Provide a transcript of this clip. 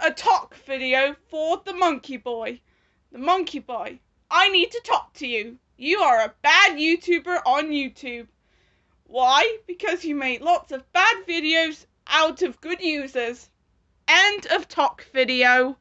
A talk video for the monkey boy. The monkey boy, I need to talk to you. You are a bad YouTuber on YouTube. Why? Because you made lots of bad videos out of good users. End of talk video.